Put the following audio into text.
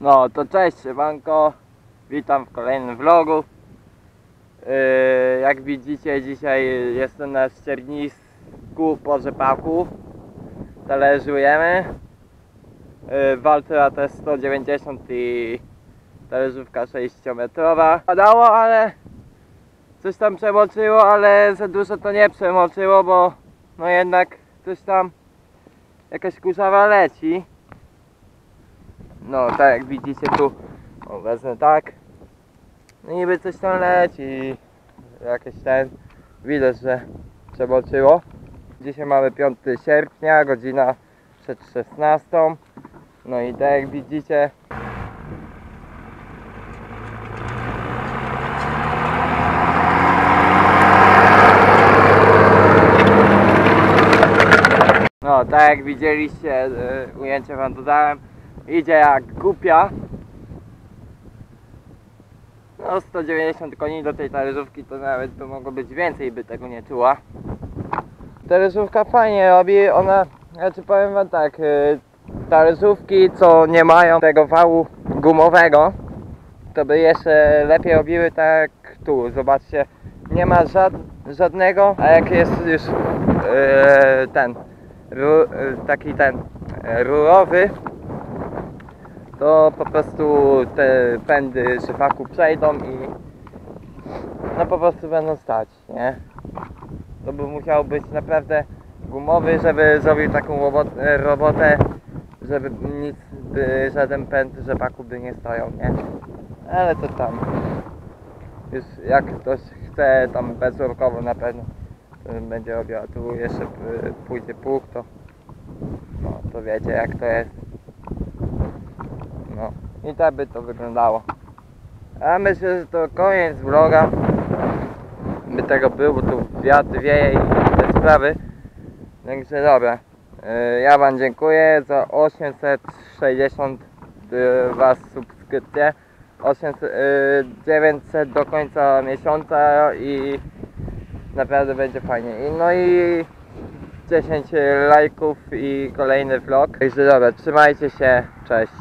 No to cześć Szywanko, witam w kolejnym vlogu. Yy, jak widzicie dzisiaj jestem na ściernisku po rzepaku. Talerzujemy. Yy, Waltra też 190 i talerzówka 6-metrowa. Padało, ale coś tam przemoczyło, ale za dużo to nie przemoczyło, bo no jednak coś tam jakaś kurzawa leci. No, tak jak widzicie tu, o, wezmę tak. No niby coś tam leci, jakieś ten, widać, że przemoczyło. Dzisiaj mamy 5 sierpnia, godzina przed 16. No i tak jak widzicie, No, tak jak widzieliście, y, ujęcie wam dodałem, idzie jak głupia. No, 190 koni do tej talerzówki to nawet by mogło być więcej, by tego nie czuła. Talerzówka fajnie robi, ona, znaczy powiem wam tak, y, talerzówki co nie mają tego wału gumowego, to by jeszcze lepiej robiły tak tu, zobaczcie, nie ma żad, żadnego, a jak jest już y, ten, ru, y, taki ten e, rurowy, to po prostu te pędy szyfaku przejdą i no po prostu będą stać, nie? To by musiał być naprawdę gumowy, żeby zrobił taką robotę, żeby nic, by żaden pęd rzepaku by nie stoją, nie? Ale to tam już jak ktoś chce tam bezurkowo na pewno to będzie robił, a tu jeszcze pójdzie pług, to no to wiecie jak to jest. No i tak by to wyglądało. A myślę, że to koniec vloga. By tego był, bo tu wiatr wieje i te sprawy. Także dobra. Y, Ja wam dziękuję za 862 subskrypcje. 800, y, 900 do końca miesiąca i naprawdę będzie fajnie. No i 10 lajków i kolejny vlog. Także dobra, trzymajcie się, cześć.